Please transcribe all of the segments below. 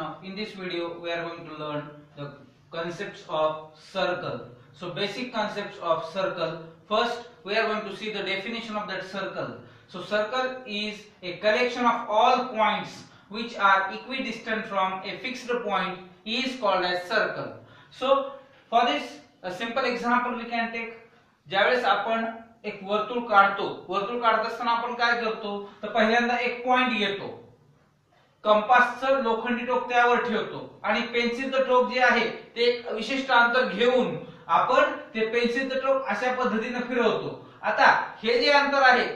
Now in this video we are going to learn the concepts of circle. So basic concepts of circle. First we are going to see the definition of that circle. So circle is a collection of all points which are equidistant from a fixed point is called as circle. So for this a simple example we can take ज्यावेळेस आपण एक वर्तुळ काढतो वर्तुळ काढत असताना आपण काय करतो तर पहिल्यांदा एक पॉइंट येतो कंपासचं लोखंडी टोक त्यावर ठेवतो. आणि पेन्सिलचं टोक जे आहे ते एक विशिष्ट अंतर घेऊन आपण ते पेन्सिलचं टोक अशा पद्धतीने फिरवतो. आता हे जे अंतर आहे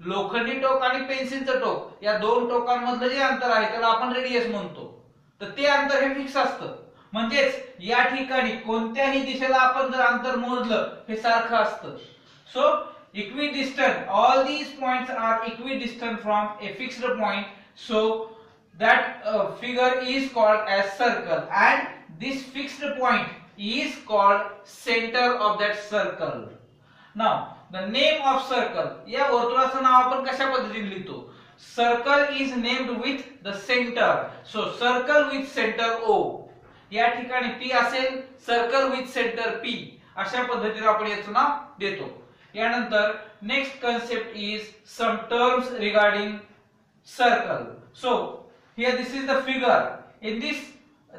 लोखंडी टोक आणि पेन्सिलचं टोक या दोन टोकांमधलं जे अंतर आहे त्याला आपण रेडियस म्हणतो. तर ते अंतर हे फिक्स असतं. म्हणजेच या ठिकाणी कोणत्याही दिशेला आपण जर अंतर मोजलं हे सारखं असतं. So equidistance all these point are equidistance from a fixed point so that uh, figure is called as circle and this fixed point is called center of that circle now the name of circle या वर्तुळाचं नाव आपण कशा पद्धतीने लिहितो circle is named with the centre so circle with centre O या ठिकाणी P असेल circle with centre P अशा पद्धतीने आपण याचं नाव देतो यानंतर next concept is some terms regarding circle so Here this is the figure. In this,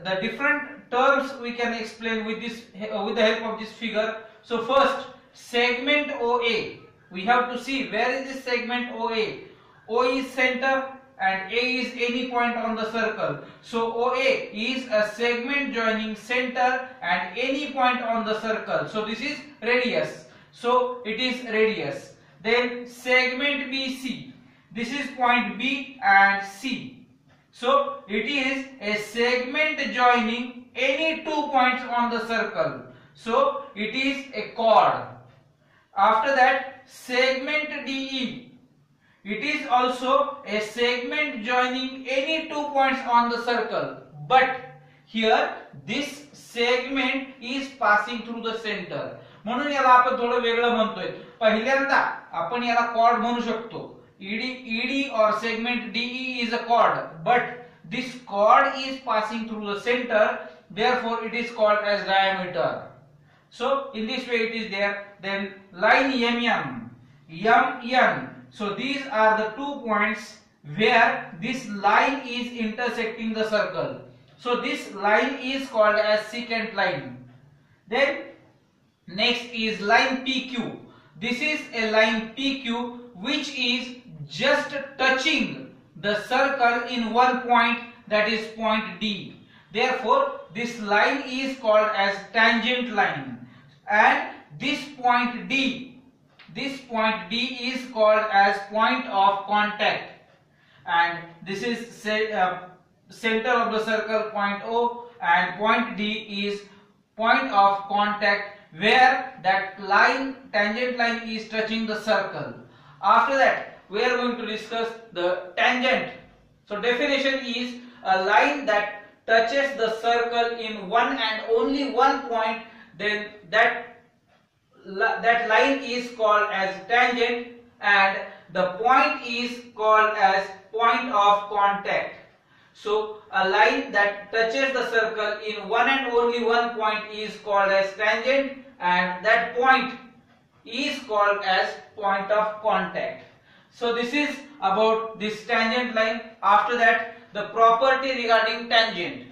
the different terms we can explain with this uh, with the help of this figure. So first, segment OA. We have to see where is this segment OA. O is center and A is any point on the circle. So OA is a segment joining center and any point on the circle. So this is radius. So it is radius. Then segment BC. This is point B and C. So it is a segment joining any two points on the circle. So it is a chord. After that segment DE it is also a segment joining any two points on the circle. But here this segment is passing through the center. म्हणून याला आपण थोडं वेगळं म्हणतोय पहिल्यांदा आपण याला cord म्हणू शकतो ED, ED or segment DE is a chord but this chord is passing through the center therefore it is called as diameter. So in this way it is there then line MM, MN. So these are the two points where this line is intersecting the circle. So this line is called as secant line. Then next is line PQ. This is a line PQ which is just touching the circle in one point that is point D. Therefore this line is called as tangent line. And this point D this point D is called as point of contact. And this is uh, center of the circle point O. And point D is point of contact where that line tangent line is touching the circle. After that we are going to discuss the tangent so definition is a line that touches the circle in one and only one point then that that line is called as tangent and the point is called as point of contact. So a line that touches the circle in one and only one point is called as tangent and that point is called as point of contact. So this is about this tangent line. After that the property regarding tangent.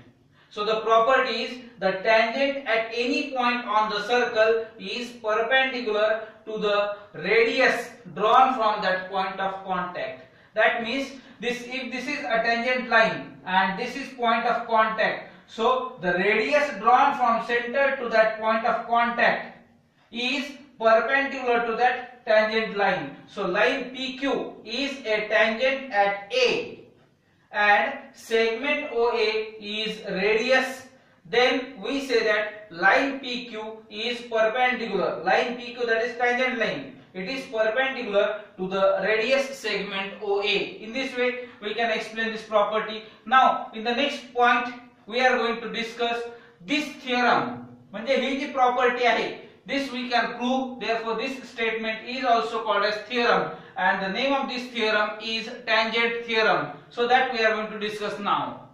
So the property is the tangent at any point on the circle is perpendicular to the radius drawn from that point of contact. That means this if this is a tangent line and this is point of contact. So the radius drawn from center to that point of contact is perpendicular to that tangent line. So line PQ is a tangent at A and segment OA is radius then we say that line PQ is perpendicular line PQ that is tangent line it is perpendicular to the radius segment OA in this way we can explain this property now in the next point we are going to discuss this theorem म्हणजे ही जी property आहे this we can prove therefore this statement is also called as theorem and the name of this theorem is tangent theorem so that we are going to discuss now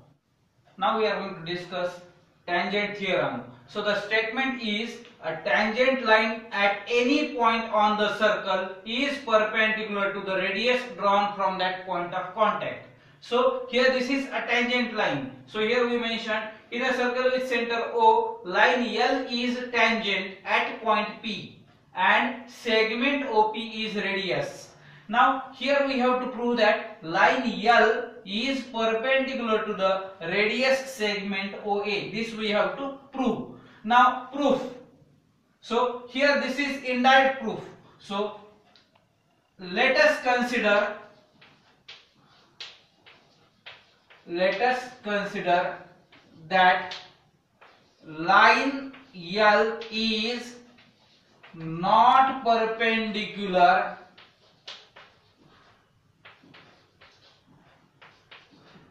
now we are going to discuss tangent theorem. So the statement is a tangent line at any point on the circle is perpendicular to the radius drawn from that point of contact. So here this is a tangent line. So here we mentioned in a circle with center O, line L is tangent at point P and segment OP is radius. Now here we have to prove that line L is perpendicular to the radius segment OA. This we have to prove. Now proof. So here this is indirect proof. So let us consider let us consider that line L is not perpendicular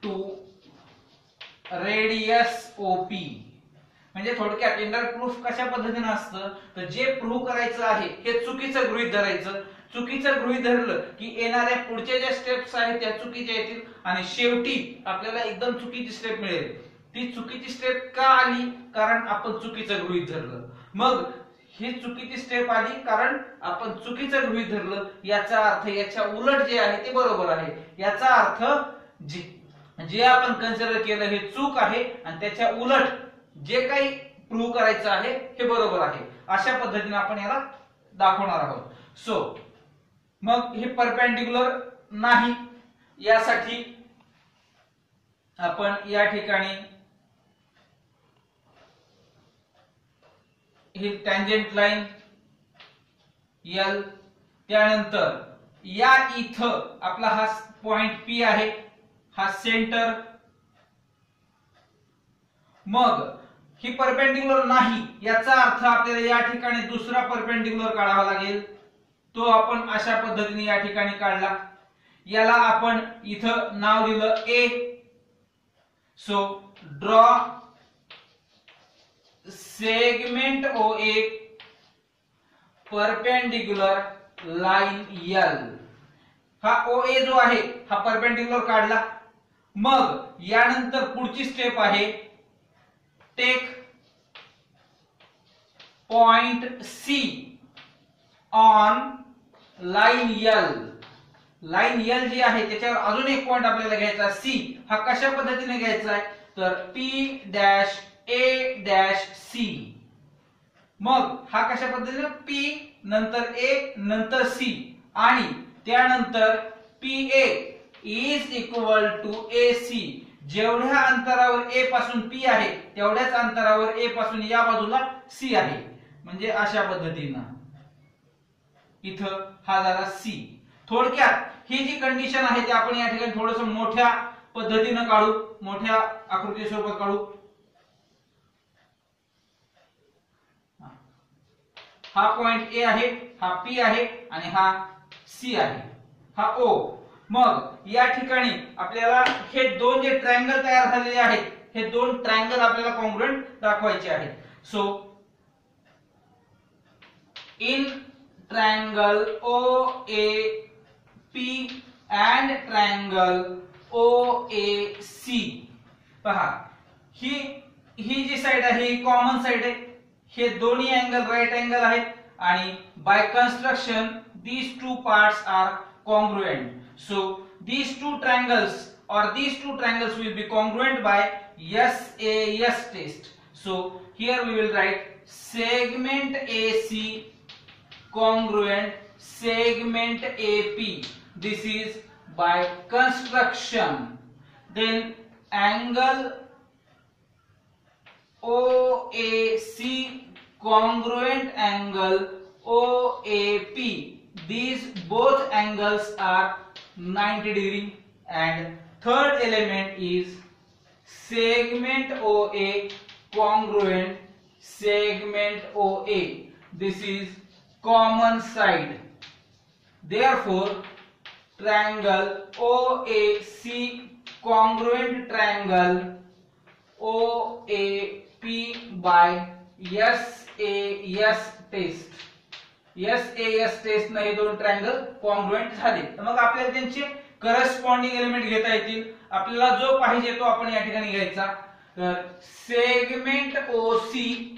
to radius OP म्हणजे थोडक्यात इंडर proof कशा पद्धतीने असतं? तर जे prove करायचं आहे हे चुकीचं गृहित धरायचं. चुकीचं गृहित धरलं की येणाऱ्या पुढच्या ज्या स्टेप्स आहेत त्या चुकीच्या येतील आणि शेवटी आपल्याला एकदम चुकीची स्टेप मिळेल. ती चुकीची स्टेप का आली? कारण आपण चुकीचं गृहित धरलं. मग ही चुकीची स्टेप आली कारण आपण चुकीचं गृहित धरलं. याचा अर्थ याच्या उलट जे आहे ते बरोबर आहे. याचा अर्थ जे जे आपण कन्सिडर केलं हे चूक आहे आणि त्याच्या उलट जे काही प्रूव्ह करायचं आहे हे बरोबर आहे. अशा पद्धतीने आपण याला दाखवणार आहोत. सो मग हे परपेंडिक्युलर नाही. यासाठी आपण या ठिकाणी ही टँजेंट लाईन एल त्यानंतर या इथं आपला हा पॉइंट पी आहे हा सेंटर मग ही परपेंडिक्युलर नाही याचा अर्थ आपल्याला या ठिकाणी दुसरा परपेंडिक्युलर काढावा लागेल. तो आपण अशा पद्धतीने या ठिकाणी काढला. याला आपण इथं नाव दिलं A so draw segment O A perpendicular line L हा ओ ए जो आहे हा परपेंडिक्युलर काढला. मग यानंतर पुढची स्टेप आहे take point C on line L line L जी आहे त्याच्यावर अजून एक पॉइंट आपल्याला घ्यायचा सी हा कशा पद्धतीने घ्यायचा आहे? तर P dash A dash C मग हा कशा पद्धतीने? पी नंतर ए नंतर सी आणि त्यानंतर P A is equal to A C जेवढ्या अंतरावर ए पासून पी आहे तेवढ्याच अंतरावर ए पासून या बाजूला सी आहे. म्हणजे अशा पद्धतीनं. इथं हा झाला सी थोडक्यात ही जी कंडिशन आहे ती आपण या ठिकाणी थोडस मोठ्या पद्धतीनं काढू मोठ्या आकृती स्वरूपात काढू. हा पॉइंट ए आहे हा पी आहे आणि हा सी आहे. हा ओ मग या ठिकाणी आपल्याला हे दोन जे ट्रायंगल तयार झालेले आहेत हे दोन ट्रायंगल आपल्याला कॉन्ग्रुएंट दाखवायचे आहेत. So in triangle O A P and triangle O A C पहा ही ही जी साइड आहे ही कॉमन साइड आहे. हे दोन्ही अँगल राईट अँगल आहेत आणि by construction these two parts are congruent so these two triangles or these two triangles will be congruent by S A S test so here we will write segment A C congruent segment A P this is by construction then angle OAC congruent angle. OAP these both angles are 90 degree. And third element is segment OA congruent segment OA this is common side. Therefore triangle OAC congruent triangle OAP P by S A S test S A S test हे दोन triangle congruent झाले. तर मग आपल्याला त्यांचे corresponding element घेता येतील. आपल्याला जो पाहिजे तो आपण या ठिकाणी घ्यायचा. तर segment O C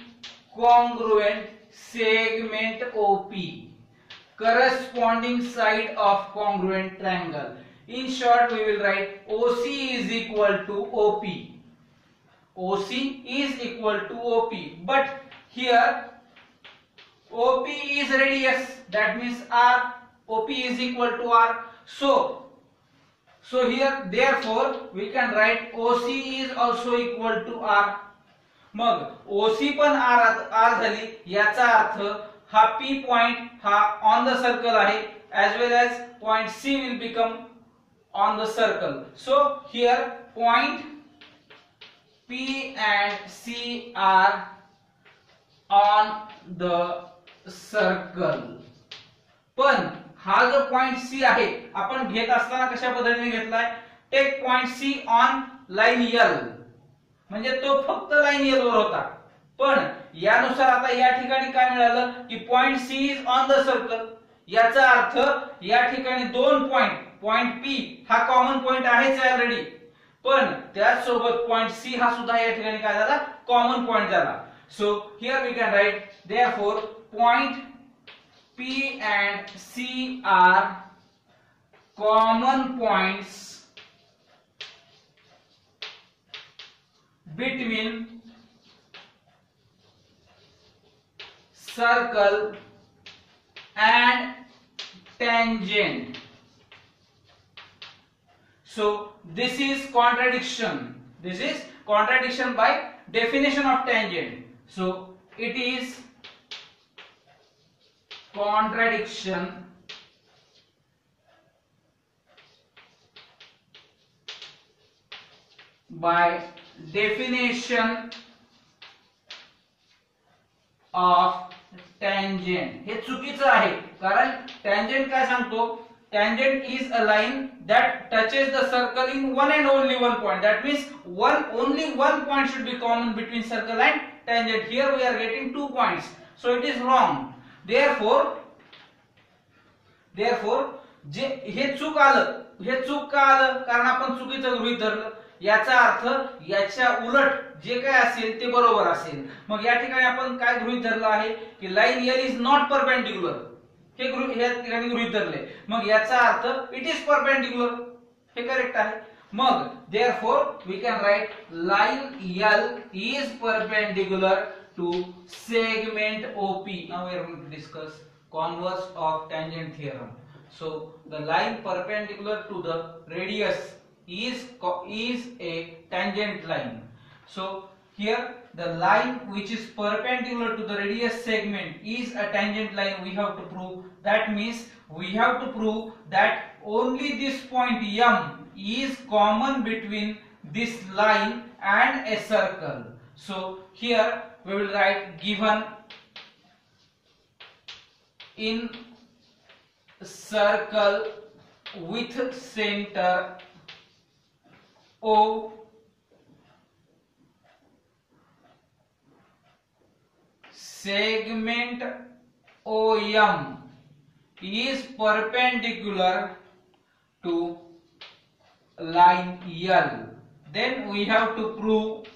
congruent segment O P corresponding side of congruent triangle in short we will write O C is equal to O P OC is equal to OP. But here OP is radius. That means R. OP is equal to R. So, so here therefore we can write OC is also equal to R. मग OC पण R R झाली याचा अर्थ हा P point हा on the circle आहे as well as point C will become on the circle so here point P and C are on the circle. पण हा जो पॉइंट सी आहे आपण घेत असताना कशा पद्धतीने घेतलाय? Take point C on line L म्हणजे तो फक्त लाईन यल वर होता. पण यानुसार आता या ठिकाणी काय मिळालं? की point C is on the circle याचा अर्थ या ठिकाणी दोन पॉइंट पॉइंट पी हा कॉमन पॉइंट आहेच ऑलरेडी पॉइंट सी हा सुद्धा कॉमन पॉइंट झाला so here we can write therefore point P and C are common points between circle and tangent. So this is contradiction. This is contradiction by definition of tangent. So it is contradiction by definition of tangent हे चुकीचं आहे कारण tangent काय सांगतो tangent is a line that touches the circle in one and only one point that means one only one point should be common between circle and tangent here we are getting two points so it is wrong therefore therefore जे हे चूक आलं हे चूक का आलं कारण आपण चुकीचं गृहित धरलं याचा अर्थ याच्या उलट जे काय असेल ते बरोबर असेल मग या ठिकाणी आपण काय गृहित धरलं आहे की line L is not perpendicular हे गृह ठिकाणी गृहित धरले. मग याचा अर्थ इट इज परपेंडिक्युलर हे करेक्ट आहे. मग therefore we can write line L is perpendicular to segment OP now are going to discuss converse of tangent theorem so the line perpendicular to the radius is is a tangent line so here the line which is perpendicular to the radius segment is a tangent line we have to prove. That means we have to prove that only this point m is common between this line and a circle. So here we will write given in circle with center o segment OM is perpendicular to line L. Then we have to prove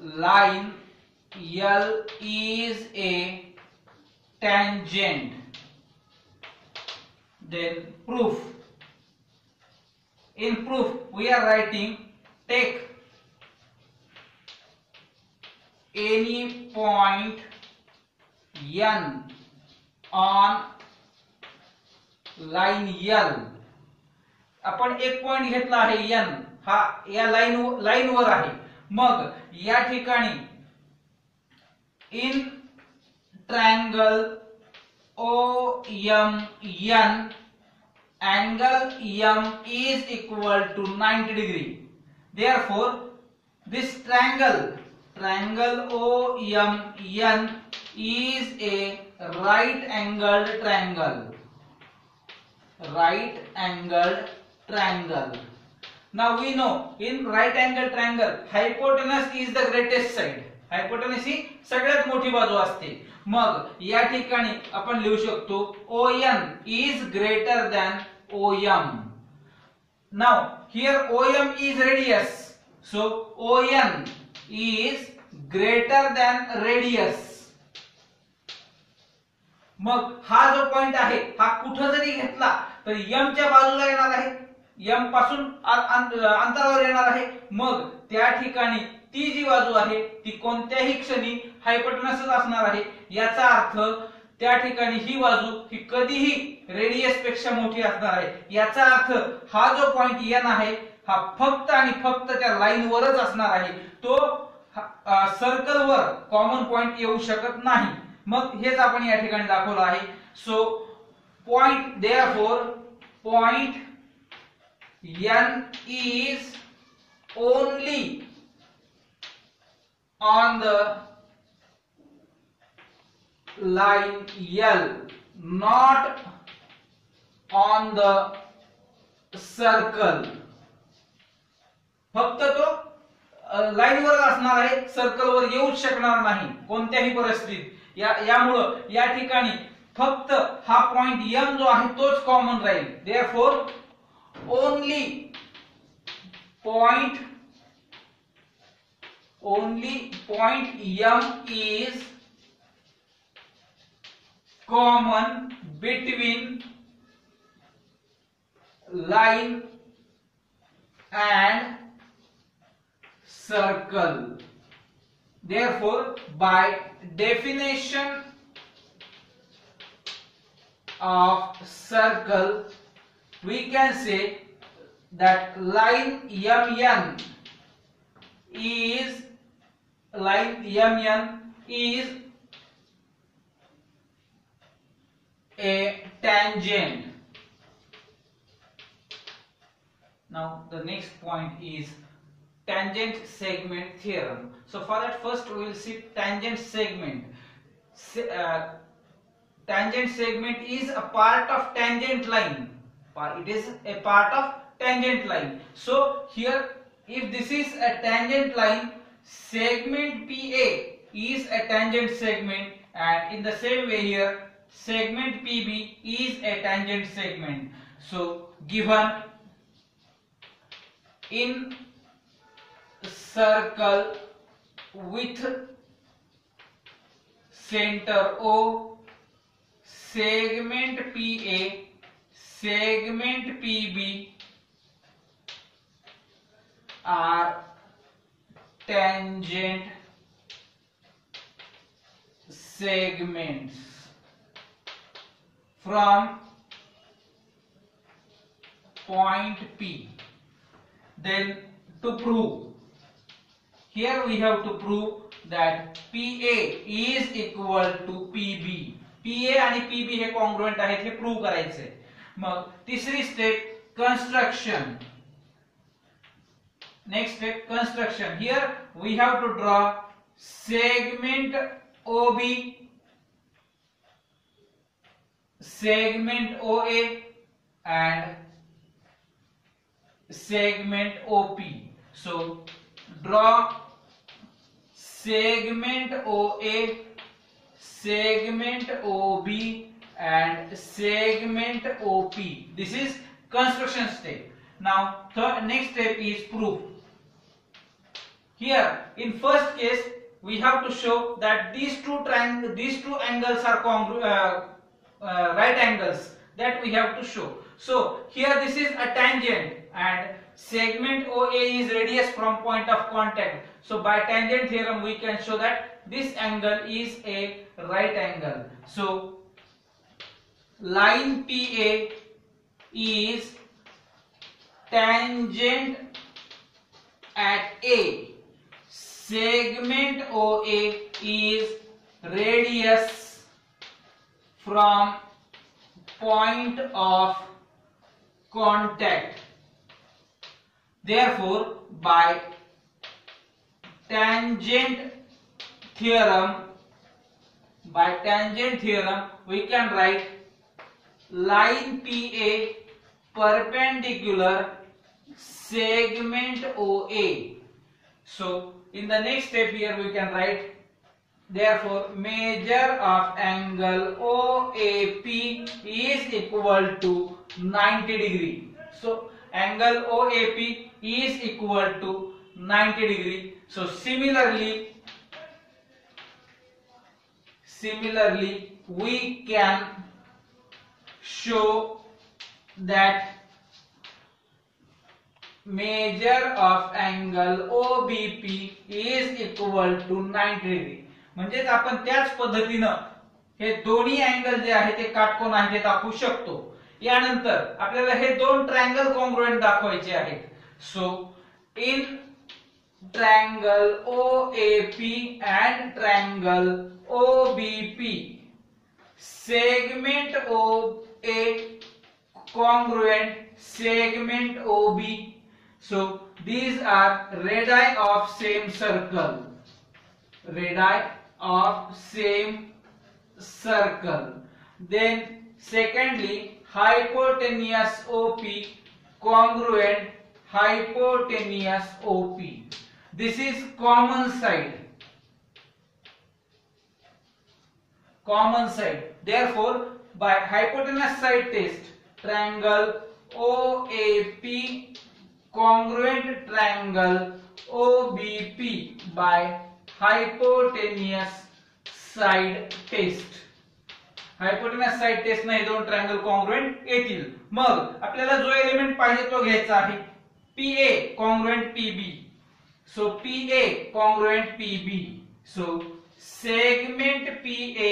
line L is a tangent. Then proof. In proof, we are writing take any point n on line l. अपन एक point घन हाइन line line वर है मग in triangle O M N angle M is equal to 90 degree therefore this triangle triangle OMN is a right angled triangle. Right angled triangle. Now we know in right angled triangle, hypotenuse is the greatest side. Hypotenuse ही सगळ्यात मोठी बाजू असते मग या ठिकाणी आपण लिहू शकतो O N is greater than O M now here O M is radius So ON is greater than radius मग हा जो पॉइंट आहे हा कुठं जरी घेतला तर यमच्या बाजूला येणार आहे. यमपासून अंतरावर येणार आहे. मग त्या ठिकाणी ती जी बाजू आहे ती कोणत्याही क्षणी हायपटनसच असणार आहे. याचा अर्थ त्या ठिकाणी ही बाजू ही कधीही रेडियसपेक्षा मोठी असणार आहे. याचा अर्थ हा जो पॉइंट एन आहे हा फक्त आणि फक्त त्या लाईनवरच असणार आहे. तो सर्कलवर कॉमन पॉइंट येऊ शकत नाही. मग हेच आपण या ठिकाणी दाखवलं आहे. So point therefore point N is only on the line L not on the circle. फक्त तो लाईनवर असणार आहे सर्कलवर येऊच शकणार नाही कोणत्याही परिस्थितीत. या यामुळं या ठिकाणी फक्त हा पॉइंट एम जो आहे तोच common Raheel. Therefore only point only point M is common between line and circle therefore by definition of circle we can say that line mn is line mn is a tangent. Now the next point is tangent segment theorem. So for that first we will see tangent segment. Se uh, tangent segment is a part of tangent line. It is a part of tangent line. So here if this is a tangent line segment PA is a tangent segment and in the same way here segment PB is a tangent segment. So given in circle with center O segment PA segment PB are tangent segments from point P. Then to prove, here we have to prove that PA is equal to PB. PA आणि PB हे congruent आहेत हे prove करायचे मग तिसरी step construction next step construction here we have to draw segment OB segment OA and segment OP. So draw segment OA, segment OB and segment OP. This is construction step. Now third next step is proof. Here in first case we have to show that these two triangles, these two angles are congruent. Uh, uh, right angles that we have to show. So here this is a tangent and segment OA is radius from point of contact. So by tangent theorem we can show that this angle is a right angle. So line PA is tangent at A. Segment OA is radius from point of contact. Therefore, by tangent theorem, by tangent theorem, we can write line PA perpendicular segment OA. So, in the next step here we can write Therefore, measure of angle OAP is equal to 90 degree. So, angle OAP is equal to 90 degree. So similarly, similarly we can show that measure of angle OBP is equal to 90 degree म्हणजेच आपण त्याच पद्धतीनं हे दोन्ही angle जे आहे ते काटकोन आहे ते दाखवू शकतो यानंतर आपल्याला हे दोन ट्रायंगल कॉन्ग्रुएंट दाखवायचे आहेत So in triangle OAP and triangle OBP, segment OA congruent segment OB. So these are radii of same circle. Radii of same circle. Then secondly hypotenuse OP congruent hypotenuse OP. This is common side. common side. Therefore, by hypotenuse side test, triangle OAP congruent triangle OBP by hypotenuse side test. Hypotenuse side test नाही दोन triangle congruent येतील मग आपल्याला जो element पाहिजे तो घ्यायचा आहे PA congruent PB. So PA congruent PB. So segment PA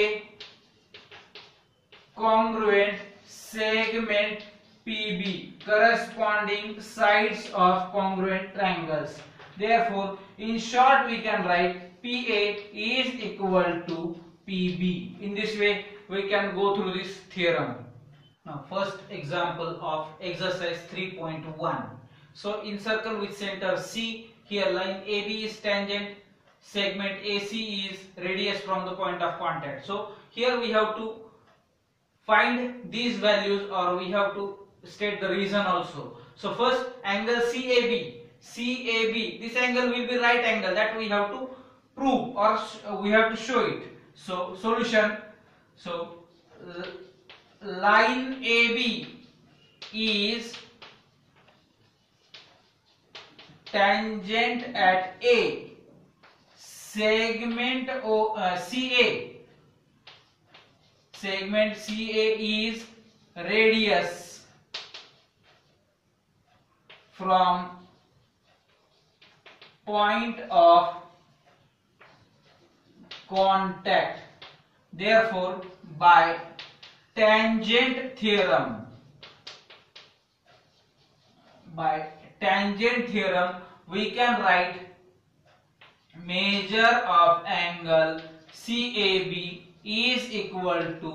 congruent segment PB corresponding sides of congruent triangles. Therefore, in short we can write PA is equal to PB. In this way we can go through this theorem. Now first example of exercise 3.1. So in circle with center C, here line AB is tangent segment AC is radius from the point of contact. So here we have to find these values or we have to state the reason also. So first angle CAB, CAB, this angle will be right angle that we have to prove or we have to show it. So solution, so line AB is tangent at A. Segment o, uh, CA segment CA is radius from point of contact. Therefore by tangent theorem by tangent theorem, we can write measure of angle CAB is equal to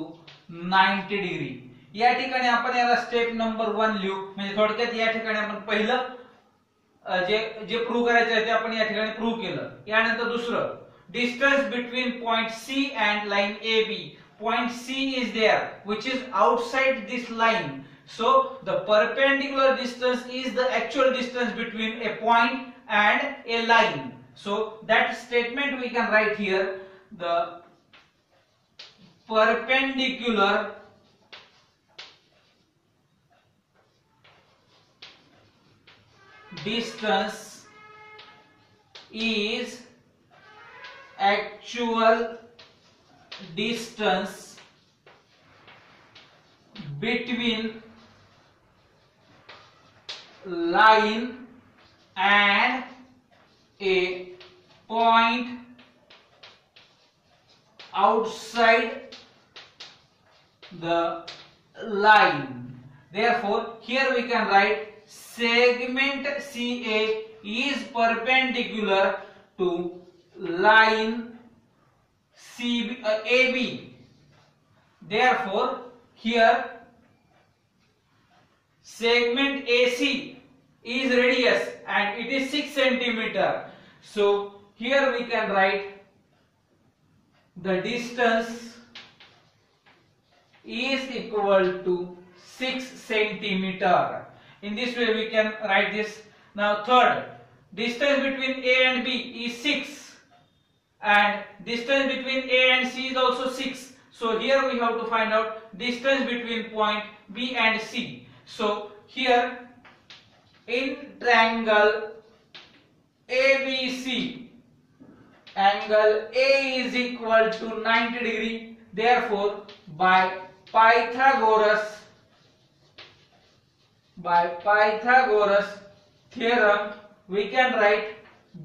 90 degree. या ठिकाणी आपण याला step number one लिहू. म्हणजे थोडक्यात या ठिकाणी आपण पहिलं जे जे प्रूव्ह करायचं आहे ते आपण या ठिकाणी प्रूव्ह केलं. यानंतर दुसरं distance between point C and line A B point C is there which is outside this line so the perpendicular distance is the actual distance between a point and a line. So that statement we can write here. The perpendicular distance is actual distance between line and a point outside the line. Therefore, here we can write segment CA is perpendicular to line CB, uh, AB. Therefore, here segment AC is radius and it is 6 centimeter. So, here we can write the distance is equal to 6 centimeter. In this way we can write this. Now third, distance between A and B is 6 and distance between A and C is also 6. So here we have to find out distance between point B and C. So here in triangle ABC angle A is equal to 90 degree. Therefore, by Pythagoras by Pythagoras theorem we can write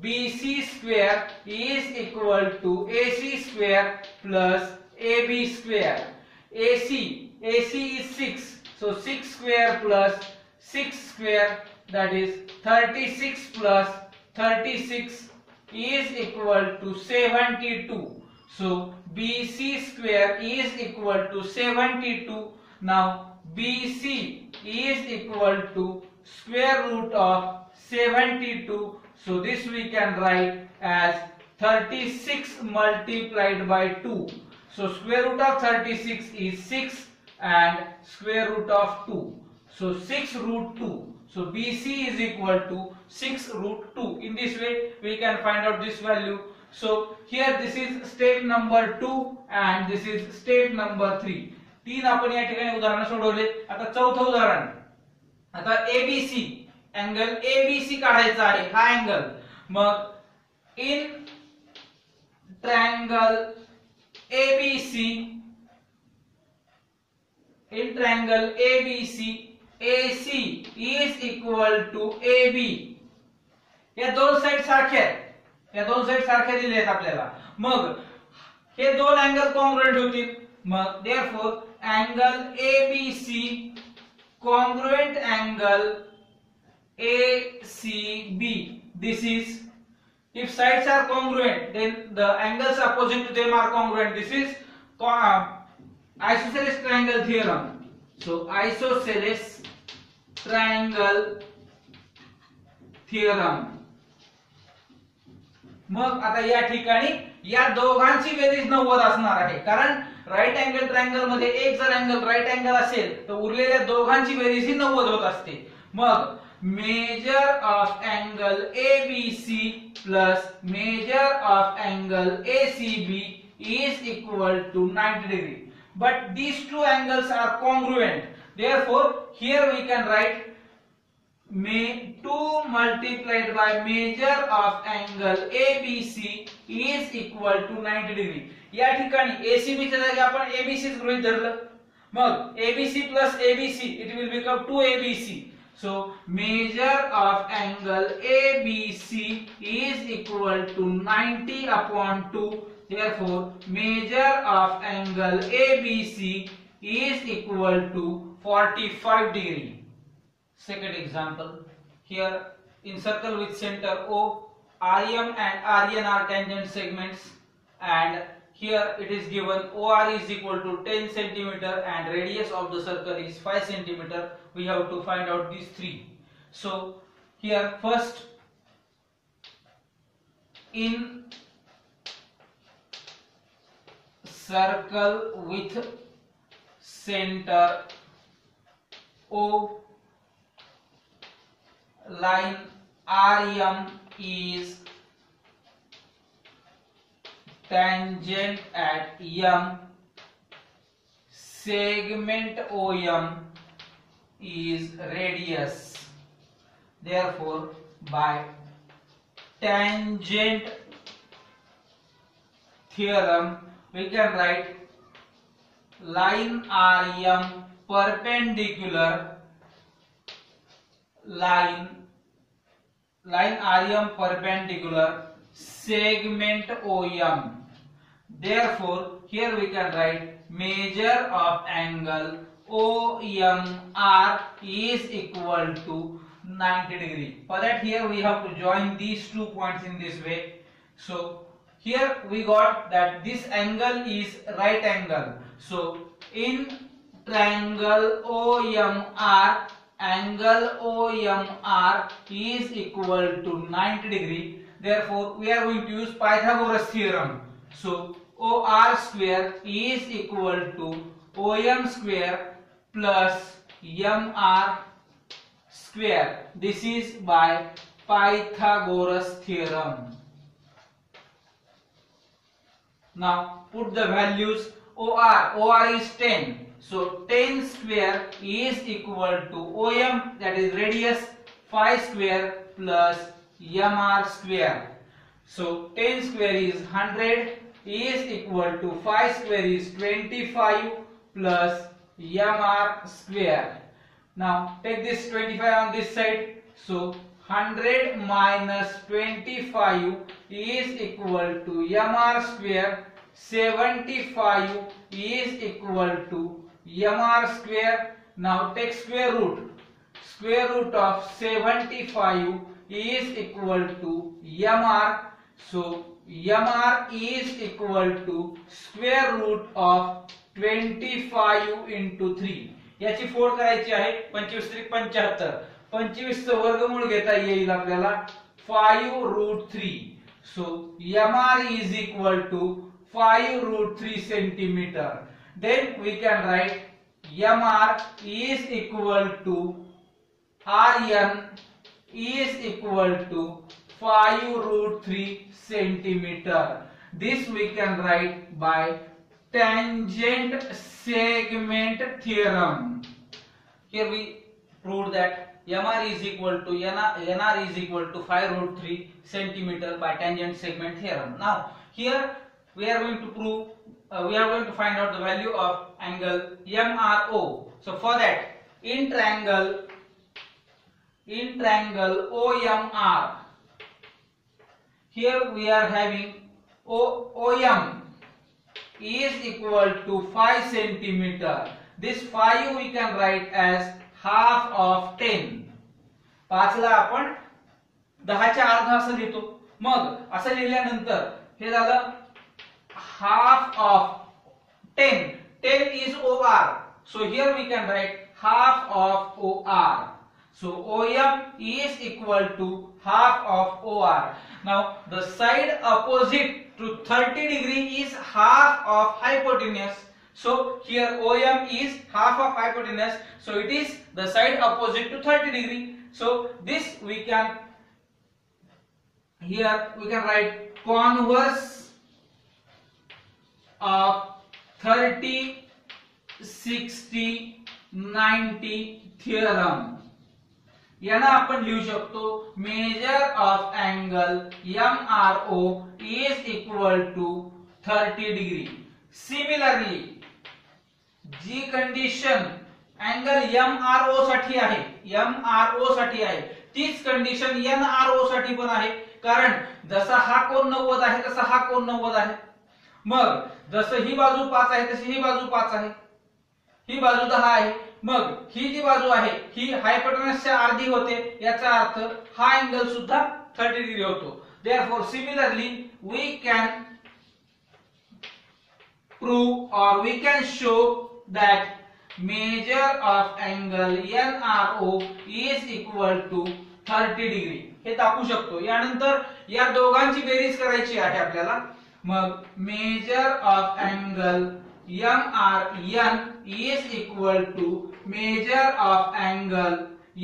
BC square is equal to AC square plus AB square. AC AC is 6 so 6 square plus 6 square that is 36 plus 36 is equal to 72. So BC square is equal to 72. Now BC is equal to square root of 72. So this we can write as 36 multiplied by 2. So square root of 36 is 6 and square root of 2. So 6 root 2. So BC is equal to 6 root 2. In this way we can find out this value. So here this is step number 2 and this is step number 3. तीन आपण या ठिकाणी उदाहरण सोडवले आता चौथं उदाहरण आता एबीसी अँगल एबीसी काढायचा आहे हा angle mug in triangle ABC in triangle ABC, AC is equal to AB. या दोन साइड सारखे या दोन साइड सारखे दिले आहेत आपल्याला. मग हे दोन अँगल कॉन्ग्रुएंट होतील. मग therefore angle ABC congruent angle A C B this is if sides are congruent then the angles opposite to them are congruent this is isosceles triangle theorem. So isosceles triangle theorem मग आता या ठिकाणी या दोघांची berries नव्वद असणार आहे. कारण राईट अँगल ट्रायंगलमध्ये एक जर अँगल राईट अँगल असेल तर उरलेल्या दोघांची बेरीज ही नव्वद होत असते. मग measure of angle A B C plus measure of angle A C B is equal to 90 degree but these two angles are congruent therefore here we can write may 2 multiplied by measure of angle ABC is equal to 90 degree या ठिकाणी ACB च्या जागी आपण ABC च गृहीत धरलं मग ABC plus ABC it will become 2ABC so measure of angle ABC is equal to 90 upon 2 therefore measure of angle ABC is equal to 45 degree Second example, here in circle with center O, RM and RN are tangent segments and here it is given OR is equal to 10 centimeter and radius of the circle is 5 centimeter. We have to find out these three. So here first in circle with center O line RM is tangent at M. Segment OM is radius. Therefore by tangent theorem we can write line RM perpendicular line line RM perpendicular segment OM therefore here we can write measure of angle OMR is equal to 90 degree. For that here we have to join these two points in this way. So here we got that this angle is right angle. So in triangle OMR angle OMR is equal to 90 degree. Therefore we are going to use Pythagoras theorem. So OR square is equal to OM square plus MR square. This is by Pythagoras theorem now put the values OR OR is 10 so 10 square is equal to OM that is radius 5 square plus mr square. So 10 square is 100 is equal to 5 square is 25 plus mr square. Now take this 25 on this side. So 100 minus 25 is equal to mr square. 75 is equal to mr square. Now take square root. Square root of 75 is equal to mr. So mr is equal to square root of 25 into 3. याची फोड करायची आहे पंचवीस त्रिक पंच्याहत्तर पंचवीस च वर्गमूल घता अपने five root three. So M R is equal to five root three centimetre. Then we can write M R is equal to R N is equal to five root three centimetre. This we can write by tangent segment theorem Here we proved that? MR is equal to NR, NR is equal to 5 root 3 centimeter by tangent segment theorem. Now here we are going to prove uh, we are going to find out the value of angle MRO. So for that in triangle in triangle OMR. Here we are having o, OM is equal to 5 centimeter. This 5 we can write as half of ten पाचला आपण दहाच्या अर्धा असं लिहितो. मग असं लिहिल्यानंतर हे झालं half of ten ten is O R so here we can write half of O R so O M is equal to half of O R now the side opposite to thirty degree is half of hypotenuse So here OM is half of hypotenuse. So it is the side opposite to 30 degree. So this we can here we can write converse of 30 60 90 theorem. यानं आपण लिहू शकतो measure of angle M R O is equal to thirty degree similarly ji condition angle M R O साठी आहे M R O साठी आहे तीच condition N R O साठी पण आहे. कारण जसा हा कोण नव्वद आहे तसा हा कोण नव्वद आहे. मग जसं ही बाजू पाच आहे तशी ही बाजू पाच आहे. ही बाजू दहा आहे. मग ही जी बाजू आहे ही हायपोटेनसच्या अर्धी होते. याचा अर्थ हा अँगल सुद्धा थर्टी डिग्री होतो. Therefore similarly we can prove or we can show that measure of angle NRO is equal to 30 degree. हे दाखवू शकतो. यानंतर या दोघांची बेरीज करायची आहे आपल्याला. मग measure of angle M R N is equal to measure of angle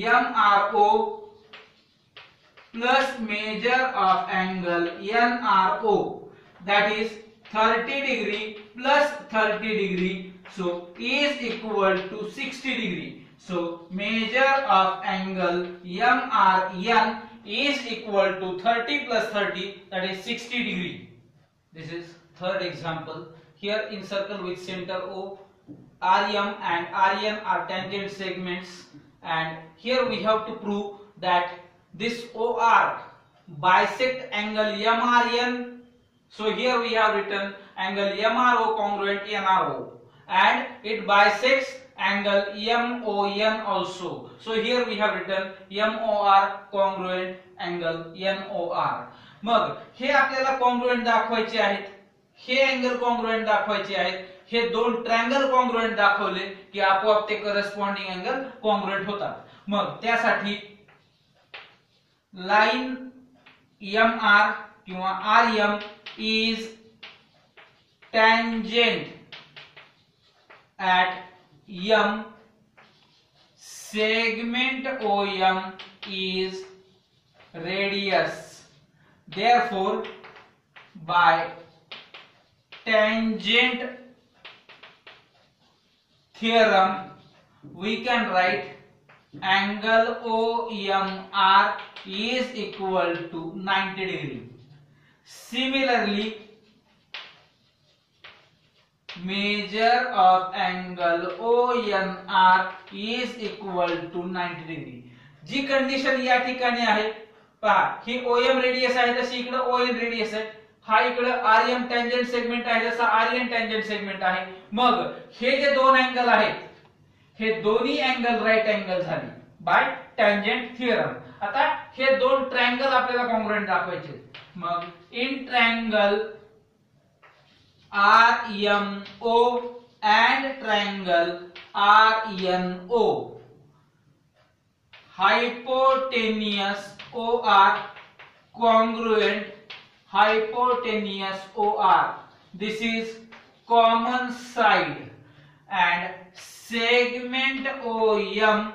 M R O plus measure of angle N R O that is thirty degree plus thirty degree so is equal to 60 degree. So measure of angle MRN is equal to 30 plus 30 that is 60 degree. This is third example. Here in circle with center O RM and RN are tangent segments. And here we have to prove that this OR bisect angle MRN so here we have written angle MRO congruent NRO and it bisects angle MON also. So, here we have written MOR congruent angle NOR. मग हे आपल्याला congruent दाखवायचे आहेत हे angle congruent दाखवायचे आहेत हे दोन triangle congruent दाखवले की आपोआप ते करस्पॉन्डिंग अँगल कॉन्ग्रुएंट होतात मग त्यासाठी लाईन एम आर किंवा R M is tangent at M segment OM is radius therefore by tangent theorem we can write angle OMR is equal to 90 degree. Similarly, measure of angle ONR is equal to 90 degree. जी condition या ठिकाणी आहे पहा ही ओएम radius आहे तशी इकडे on radius आहे हा इकडे आर एम टँजंट सेगमेंट आहे जसा आर एन टँजंट सेगमेंट आहे. मग हे जे दोन अँगल आहेत हे दोन्ही अँगल राईट अँगल झाले बाय टँजंट थिअरम आता हे दोन ट्रँगल आपल्याला कॉन्ग्रुएंट दाखवायचे मग in triangle RMO and triangle RNO. Hypotenuse OR congruent hypotenuse OR. This is common side and segment OM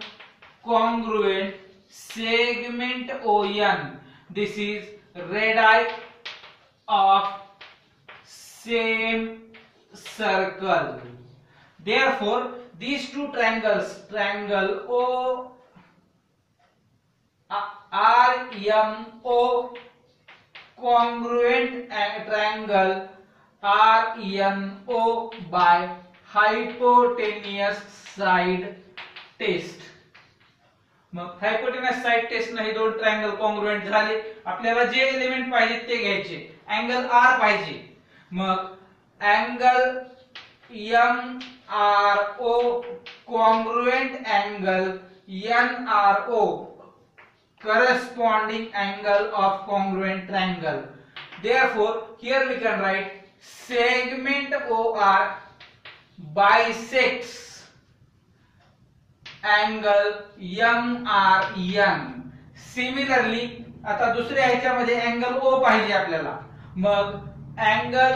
congruent segment ON. This is radii of same circle therefore these two triangles triangle O RMO congruent triangle RNO by hypotenuse side test मग hypotenuse side test नाही दोन triangle congruent झाले आपल्याला जे element पाहिजे ते घ्यायचे angle R पाहिजे मग angle M R O congruent angle N R O corresponding angle of congruent triangle there here we can write segment O R bisects angle M R N similarly आता दुसऱ्या ह्याच्यामध्ये angle O पाहिजे आपल्याला. मग angle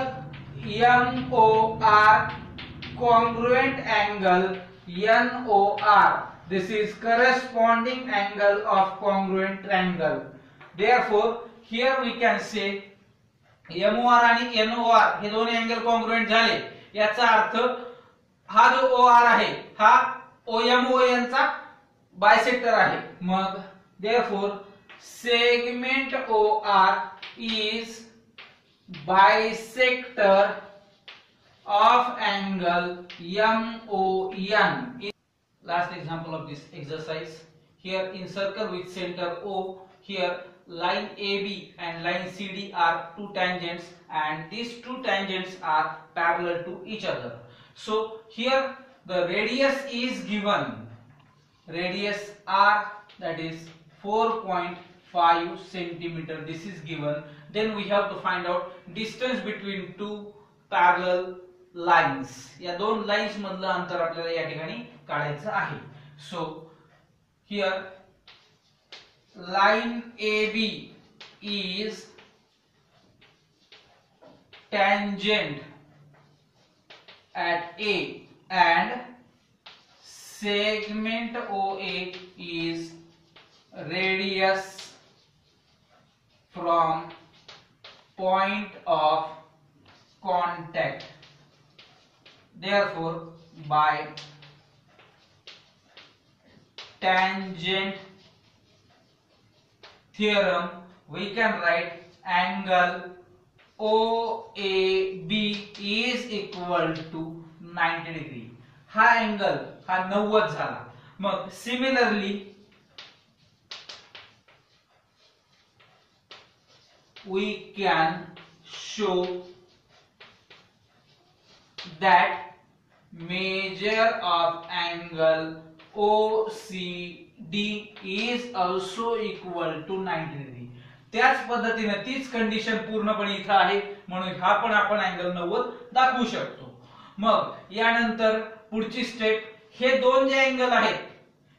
M O R congruent angle N O R this is corresponding angle of congruent angle therefore here we can say M O R आणि N O R हे दोन angle congruent झाले. याचा अर्थ हा जो ओ आर आहे हा ओ एम ओ एनचा बायसेक्टर आहे. मग therefore segment O R is bisector of angle MON last example of this exercise here in circle with center O here line AB and line CD are two tangents and these two tangents are parallel to each other. So here the radius is given. Radius R that is 4.5 centimeter this is given. Then we have to find out distance between two parallel lines या दोन lines मधलं अंतर आपल्याला या ठिकाणी काढायचं आहे. So here line A B is tangent at A and segment O A is radius from point of contact. Therefore, by tangent theorem, we can write angle OAB is equal to 90 degree. हा angle हा 90 झाला मग similarly We can show that measure of angle OCD is also equal to 90 degree. त्याच पद्धतीने तीच condition पूर्णपणे इथं आहे. म्हणून हा पण आपण अँगल 90 दाखवू शकतो. मग यानंतर पुढची स्टेप हे दोन जे अँगल आहेत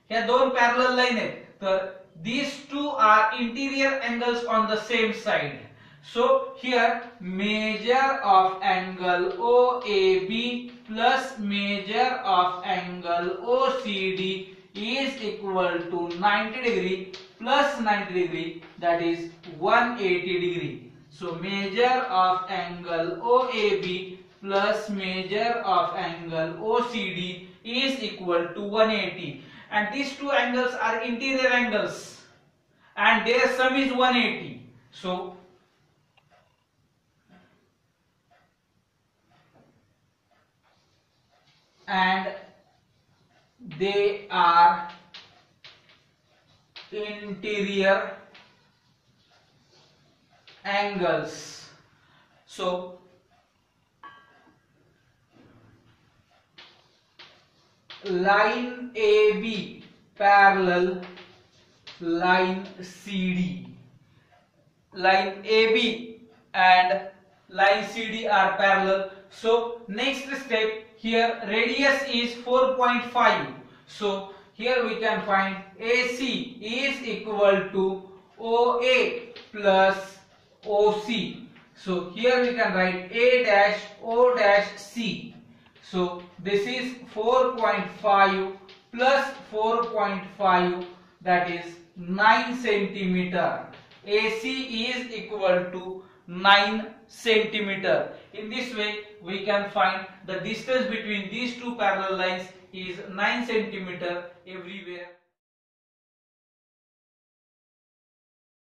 ह्या दोन पॅरल लाईन आहेत तर these two are interior angles on the same side. So here measure of angle OAB plus measure of angle OCD is equal to 90 degree plus 90 degree that is 180 degree. So measure of angle OAB plus measure of angle OCD is equal to 180 and these two angles are interior angles. And their sum is 180 so and they are interior angles. So line AB parallel line CD line AB and line CD are parallel. So next step here radius is 4.5 so here we can find AC is equal to OA plus OC so here we can write A dash O dash C so this is 4.5 plus 4.5 that is 9 centimeter. AC is equal to 9 centimeter. In this way we can find the distance between these two parallel lines is 9 centimeter everywhere.